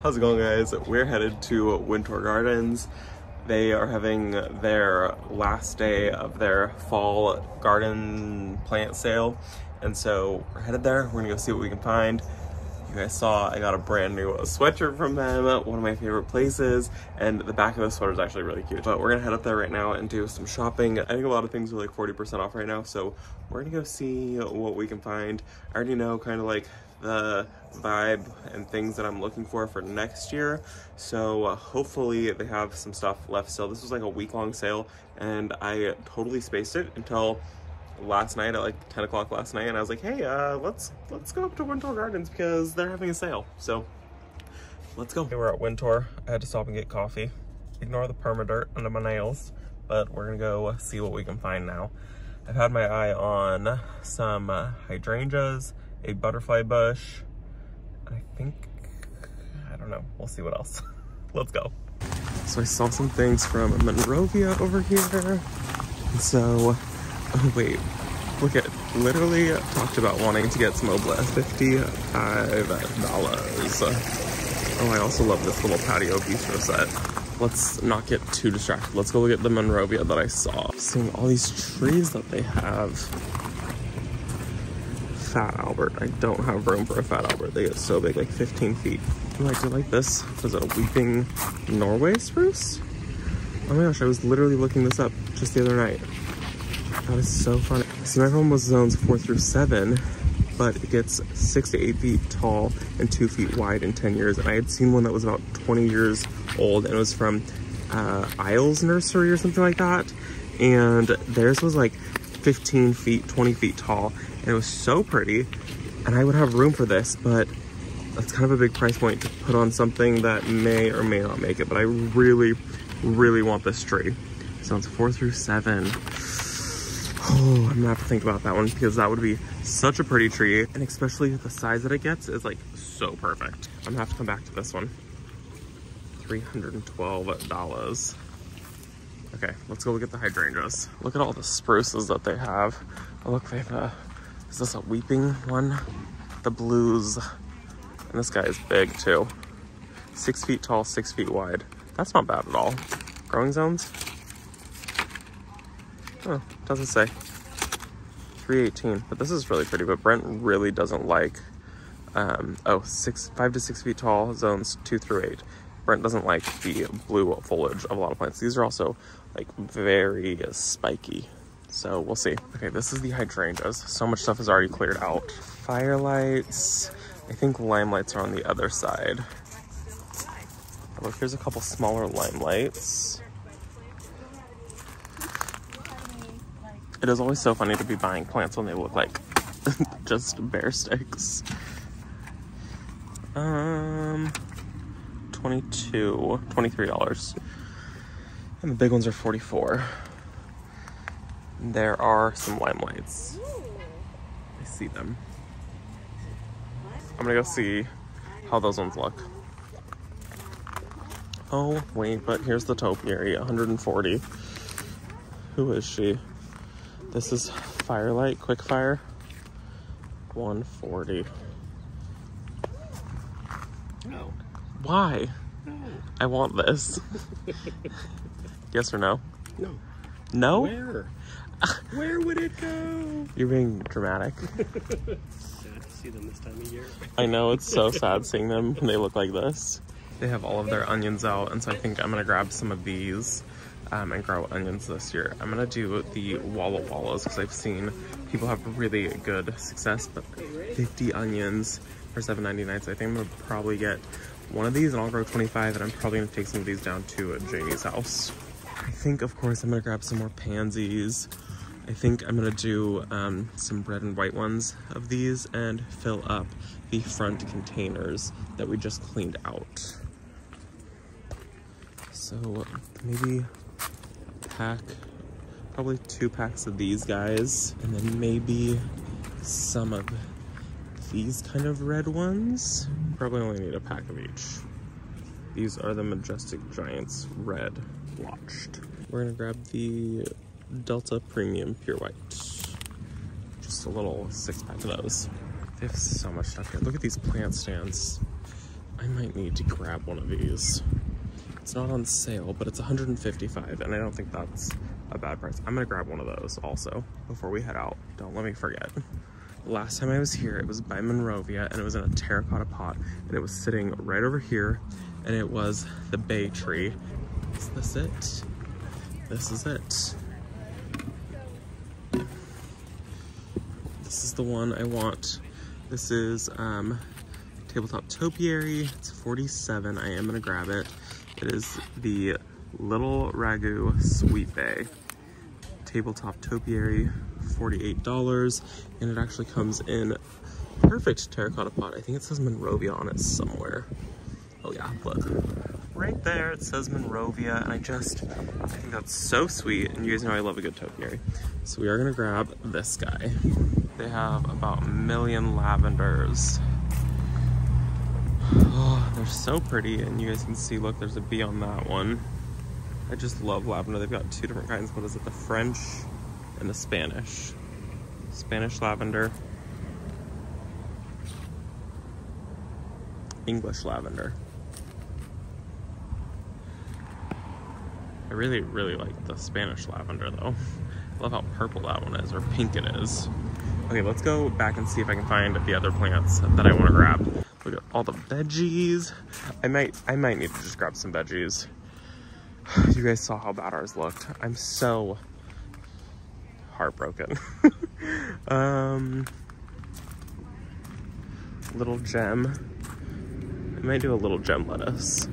How's it going guys? We're headed to Wintour Gardens. They are having their last day of their fall garden plant sale. And so we're headed there. We're gonna go see what we can find. You guys saw I got a brand new sweatshirt from them, one of my favorite places, and the back of the sweater is actually really cute. But we're gonna head up there right now and do some shopping. I think a lot of things are like 40% off right now, so we're gonna go see what we can find. I already know kind of like the vibe and things that I'm looking for for next year. So uh, hopefully they have some stuff left still. This was like a week long sale and I totally spaced it until last night at like 10 o'clock last night and I was like, hey, uh, let's let's go up to Wintour Gardens because they're having a sale. So let's go. We're at Wintour. I had to stop and get coffee. Ignore the perma dirt under my nails, but we're gonna go see what we can find now. I've had my eye on some uh, hydrangeas, a butterfly bush. I think, I don't know. We'll see what else. Let's go. So I saw some things from Monrovia over here. So, oh wait, look at, literally talked about wanting to get some Obla $55. Oh, I also love this little patio bistro set. Let's not get too distracted. Let's go look at the Monrovia that I saw. Seeing all these trees that they have. Fat Albert. I don't have room for a Fat Albert. They get so big, like 15 feet. Ooh, I do like this. Is it a weeping Norway spruce? Oh my gosh, I was literally looking this up just the other night. That is so funny. See, my home was zones four through seven, but it gets six to eight feet tall and two feet wide in 10 years. And I had seen one that was about 20 years old and it was from uh, Eisley Nursery or something like that. And theirs was like 15 feet, 20 feet tall it was so pretty and I would have room for this, but that's kind of a big price point to put on something that may or may not make it, but I really, really want this tree. So it's four through seven. Oh, I'm gonna have to think about that one because that would be such a pretty tree. And especially the size that it gets is like so perfect. I'm gonna have to come back to this one. $312. Okay, let's go look at the hydrangeas. Look at all the spruces that they have. Oh, look, they have is this a weeping one? The blues. And this guy is big too. Six feet tall, six feet wide. That's not bad at all. Growing zones? Oh, doesn't say. 318, but this is really pretty, but Brent really doesn't like, um, oh, six, five to six feet tall, zones two through eight. Brent doesn't like the blue foliage of a lot of plants. These are also like very spiky. So we'll see. Okay, this is the hydrangeas. So much stuff is already cleared out. Firelights. I think limelights are on the other side. Look, here's a couple smaller limelights. It is always so funny to be buying plants when they look like just bare sticks. Um, 22 $23. And the big ones are 44 there are some limelights. I see them. I'm gonna go see how those ones look. Oh, wait, but here's the topiary, 140. Who is she? This is Firelight Quickfire, 140. No. Why? No. I want this. yes or no? No. No? Where? Where would it go? You're being dramatic. Sad to see them this time of year. I know, it's so sad seeing them when they look like this. They have all of their onions out, and so I think I'm gonna grab some of these um, and grow onions this year. I'm gonna do the Walla Wallas because I've seen people have really good success, but 50 onions for $7.99, so I think I'm gonna probably get one of these and I'll grow 25 and I'm probably gonna take some of these down to Jamie's house. I think, of course, I'm gonna grab some more pansies. I think I'm gonna do um, some red and white ones of these and fill up the front containers that we just cleaned out. So maybe pack, probably two packs of these guys, and then maybe some of these kind of red ones. Probably only need a pack of each. These are the Majestic Giants Red Blotched. We're gonna grab the Delta Premium Pure White. Just a little six pack of those. They have so much stuff here. Look at these plant stands. I might need to grab one of these. It's not on sale, but it's 155 and I don't think that's a bad price. I'm gonna grab one of those also before we head out. Don't let me forget. Last time I was here, it was by Monrovia and it was in a terracotta pot and it was sitting right over here and it was the bay tree. Is this it? This is it. This is the one I want. This is um, Tabletop Topiary. It's 47. I am gonna grab it. It is the Little Ragu Sweet Bay. Tabletop Topiary, $48. And it actually comes in perfect terracotta pot. I think it says Monrovia on it somewhere. Oh yeah, look. Right there it says Monrovia, and I just, I think that's so sweet, and you guys know I love a good topiary. So we are gonna grab this guy. They have about a million lavenders. Oh, they're so pretty, and you guys can see, look, there's a bee on that one. I just love lavender. They've got two different kinds. What is it? The French and the Spanish. Spanish lavender. English lavender. I really, really like the Spanish lavender though. I love how purple that one is, or pink it is. Okay, let's go back and see if I can find the other plants that I want to grab. Look at all the veggies. I might, I might need to just grab some veggies. You guys saw how bad ours looked. I'm so heartbroken. um, little gem. I might do a little gem lettuce.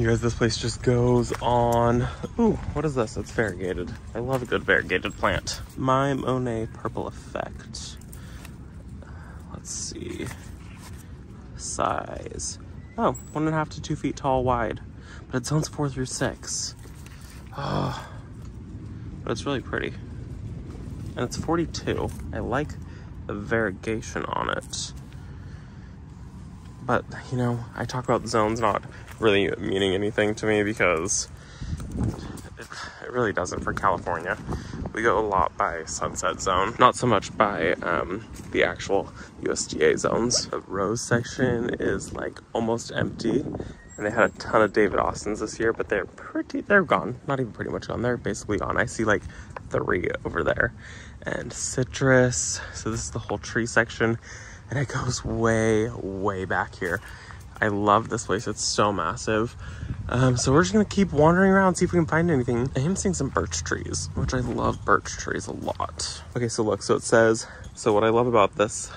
You guys, this place just goes on. Ooh, what is this? It's variegated. I love a good variegated plant. My Monet Purple Effect. Let's see. Size. Oh, one and a half to two feet tall wide. But it zones four through six. Oh, but it's really pretty. And it's 42. I like the variegation on it. But, you know, I talk about zones not really meaning anything to me because it, it really doesn't for California. We go a lot by sunset zone, not so much by um, the actual USDA zones. The rose section is like almost empty and they had a ton of David Austins this year, but they're pretty, they're gone. Not even pretty much gone, they're basically gone. I see like three over there. And citrus, so this is the whole tree section and it goes way, way back here. I love this place. It's so massive. Um, so we're just gonna keep wandering around, see if we can find anything. I am seeing some birch trees, which I love birch trees a lot. Okay, so look, so it says, so what I love about this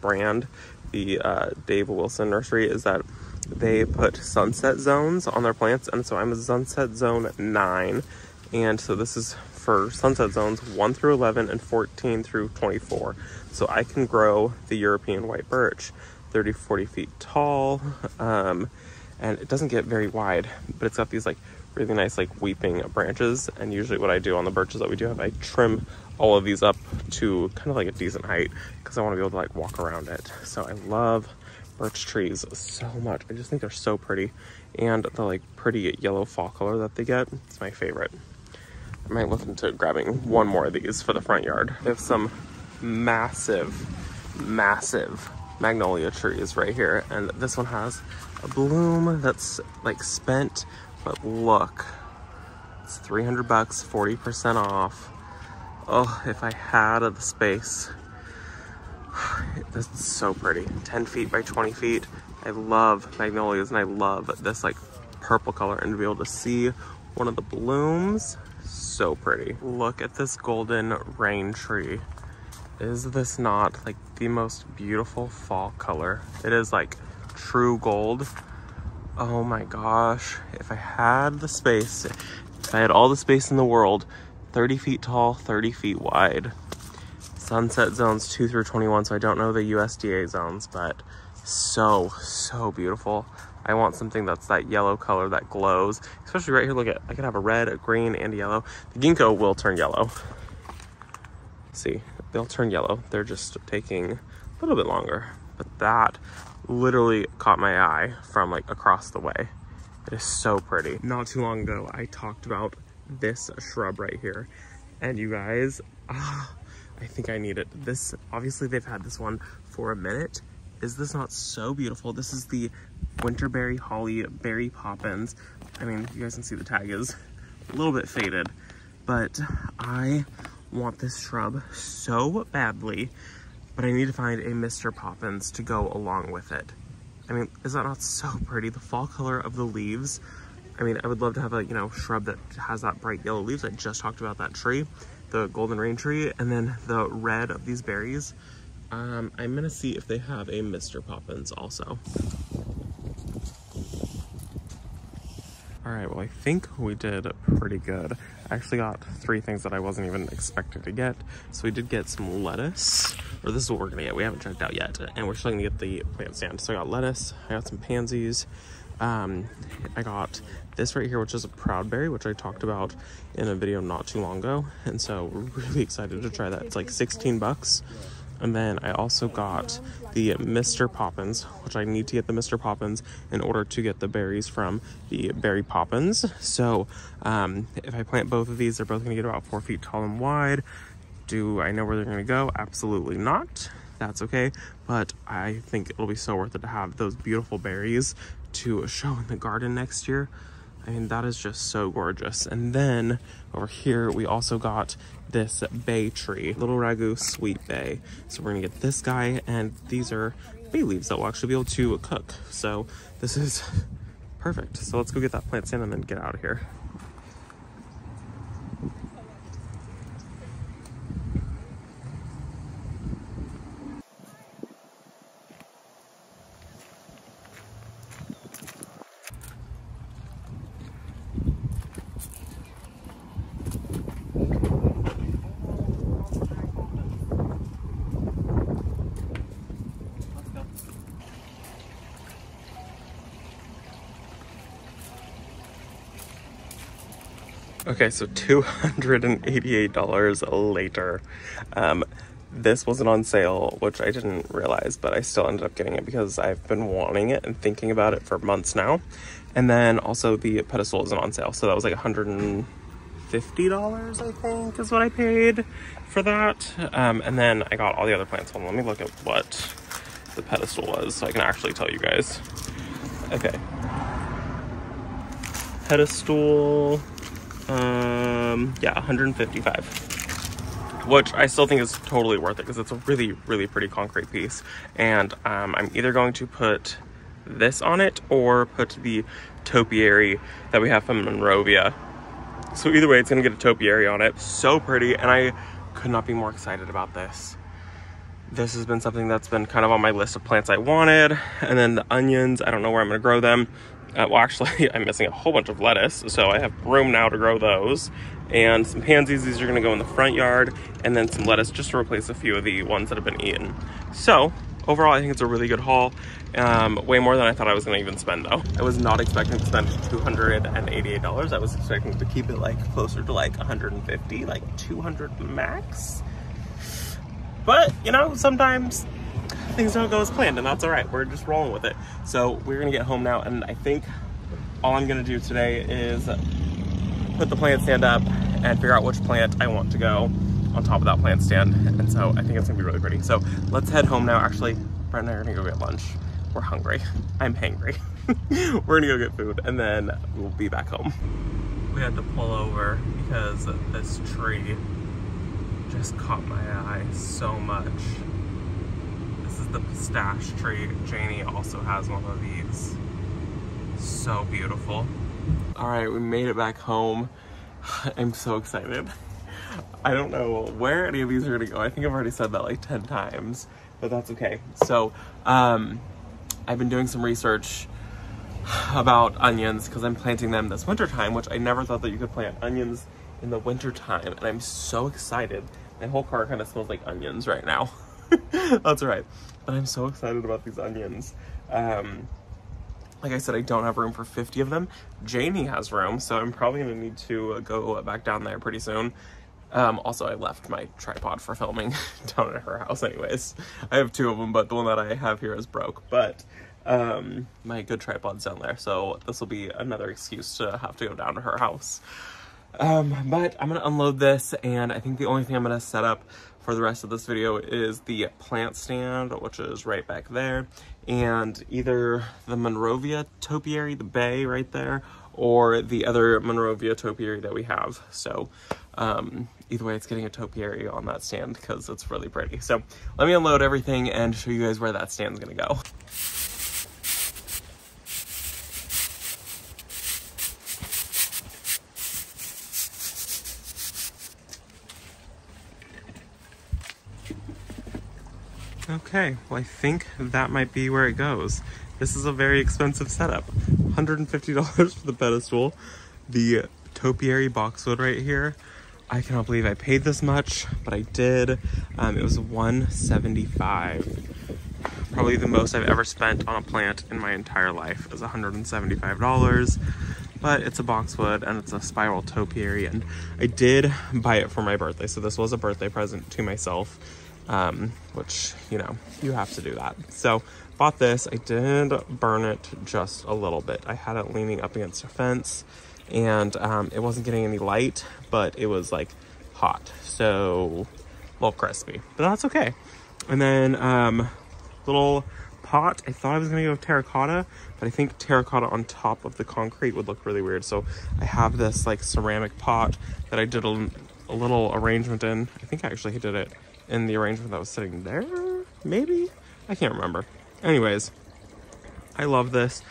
brand, the uh, Dave Wilson Nursery, is that they put sunset zones on their plants. And so I'm a sunset zone nine. And so this is for sunset zones 1 through 11 and 14 through 24. So I can grow the European white birch 30, 40 feet tall. Um, and it doesn't get very wide, but it's got these like really nice like weeping branches. And usually what I do on the birches that we do have, I trim all of these up to kind of like a decent height because I want to be able to like walk around it. So I love birch trees so much. I just think they're so pretty. And the like pretty yellow fall color that they get, it's my favorite. I might look into grabbing one more of these for the front yard. They have some massive, massive magnolia trees right here. And this one has a bloom that's like spent, but look, it's 300 bucks, 40% off. Oh, if I had of the space. This is so pretty. 10 feet by 20 feet. I love magnolias and I love this like purple color and to be able to see one of the blooms so pretty. Look at this golden rain tree. Is this not like the most beautiful fall color? It is like true gold. Oh my gosh. If I had the space, if I had all the space in the world, 30 feet tall, 30 feet wide. Sunset zones 2 through 21, so I don't know the USDA zones, but so, so beautiful. I want something that's that yellow color that glows. Especially right here, look at, I can have a red, a green, and a yellow. The ginkgo will turn yellow. See, they'll turn yellow. They're just taking a little bit longer. But that literally caught my eye from like across the way. It is so pretty. Not too long ago, I talked about this shrub right here. And you guys, ah, I think I need it. This, obviously they've had this one for a minute is this not so beautiful? This is the Winterberry Holly Berry Poppins. I mean, you guys can see the tag is a little bit faded, but I want this shrub so badly, but I need to find a Mr. Poppins to go along with it. I mean, is that not so pretty? The fall color of the leaves. I mean, I would love to have a, you know, shrub that has that bright yellow leaves. I just talked about that tree, the golden rain tree, and then the red of these berries. Um, I'm gonna see if they have a Mr. Poppins also. All right, well, I think we did pretty good. I actually got three things that I wasn't even expecting to get. So we did get some lettuce, or this is what we're gonna get. We haven't checked out yet, and we're still gonna get the plant stand. So I got lettuce, I got some pansies, um, I got this right here, which is a Proudberry, which I talked about in a video not too long ago. And so we're really excited to try that. It's like 16 bucks. And then I also got the Mr. Poppins, which I need to get the Mr. Poppins in order to get the berries from the Berry Poppins. So um, if I plant both of these, they're both gonna get about four feet tall and wide. Do I know where they're gonna go? Absolutely not. That's okay. But I think it'll be so worth it to have those beautiful berries to show in the garden next year. I mean, that is just so gorgeous. And then over here, we also got this bay tree, Little Ragu Sweet Bay. So we're gonna get this guy, and these are bay leaves that we'll actually be able to cook. So this is perfect. So let's go get that plant in and then get out of here. Okay, so $288 later. Um, this wasn't on sale, which I didn't realize, but I still ended up getting it because I've been wanting it and thinking about it for months now. And then also the pedestal isn't on sale, so that was like $150, I think, is what I paid for that. Um, and then I got all the other plants. Hold on, let me look at what the pedestal was so I can actually tell you guys. Okay. Pedestal um, yeah, 155. Which I still think is totally worth it because it's a really, really pretty concrete piece. And um, I'm either going to put this on it or put the topiary that we have from Monrovia. So either way, it's gonna get a topiary on it. So pretty, and I could not be more excited about this. This has been something that's been kind of on my list of plants I wanted. And then the onions, I don't know where I'm gonna grow them. Uh, well, actually, I'm missing a whole bunch of lettuce, so I have room now to grow those. And some pansies, these are gonna go in the front yard, and then some lettuce just to replace a few of the ones that have been eaten. So, overall, I think it's a really good haul. Um, way more than I thought I was gonna even spend though. I was not expecting to spend $288. I was expecting to keep it like closer to like 150, like 200 max. But, you know, sometimes things don't go as planned and that's all right. We're just rolling with it. So we're gonna get home now and I think all I'm gonna do today is put the plant stand up and figure out which plant I want to go on top of that plant stand. And so I think it's gonna be really pretty. So let's head home now. Actually, Brett and I are gonna go get lunch. We're hungry. I'm hangry. we're gonna go get food and then we'll be back home. We had to pull over because this tree just caught my eye so much. The pistache tree. Janie also has one of these. So beautiful. All right, we made it back home. I'm so excited. I don't know where any of these are gonna go. I think I've already said that like 10 times, but that's okay. So, um, I've been doing some research about onions because I'm planting them this winter time, which I never thought that you could plant onions in the winter time. And I'm so excited. My whole car kind of smells like onions right now. That's right. But I'm so excited about these onions. Um, like I said, I don't have room for 50 of them. Janie has room, so I'm probably gonna need to go back down there pretty soon. Um, also, I left my tripod for filming down at her house anyways. I have two of them, but the one that I have here is broke. But um, my good tripod's down there, so this will be another excuse to have to go down to her house. Um, but I'm gonna unload this and I think the only thing I'm gonna set up for the rest of this video is the plant stand, which is right back there, and either the Monrovia topiary, the bay right there, or the other Monrovia topiary that we have. So um, either way, it's getting a topiary on that stand because it's really pretty. So let me unload everything and show you guys where that stand's gonna go. Okay, well I think that might be where it goes. This is a very expensive setup. $150 for the pedestal. The topiary boxwood right here. I cannot believe I paid this much, but I did. Um, it was 175 Probably the most I've ever spent on a plant in my entire life is $175 but it's a boxwood and it's a spiral topiary and I did buy it for my birthday so this was a birthday present to myself um, which, you know, you have to do that. So bought this, I did burn it just a little bit. I had it leaning up against a fence and um, it wasn't getting any light, but it was like hot. So a little crispy, but that's okay. And then um, little pot, I thought I was gonna go terracotta, but I think terracotta on top of the concrete would look really weird. So I have this like ceramic pot that I did a, a little arrangement in. I think I actually did it in the arrangement that was sitting there, maybe? I can't remember. Anyways, I love this.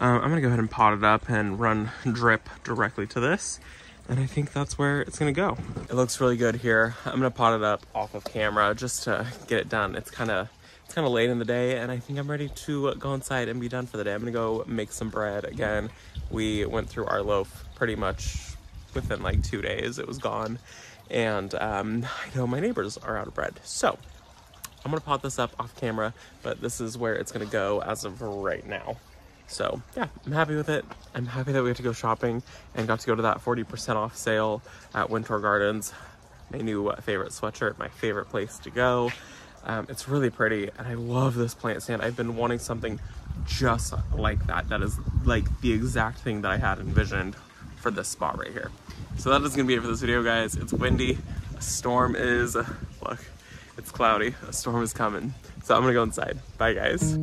Um, I'm gonna go ahead and pot it up and run drip directly to this. And I think that's where it's gonna go. It looks really good here. I'm gonna pot it up off of camera just to get it done. It's kind of it's kind of late in the day and I think I'm ready to go inside and be done for the day. I'm gonna go make some bread again. We went through our loaf pretty much within like two days. It was gone and um, I know my neighbors are out of bread. So I'm gonna pot this up off camera, but this is where it's gonna go as of right now. So yeah, I'm happy with it. I'm happy that we had to go shopping and got to go to that 40% off sale at Wintour Gardens. My new favorite sweatshirt, my favorite place to go. Um, it's really pretty and I love this plant stand. I've been wanting something just like that. That is like the exact thing that I had envisioned for this spot right here. So that is gonna be it for this video, guys. It's windy. A storm is, look, it's cloudy. A storm is coming. So I'm gonna go inside. Bye, guys.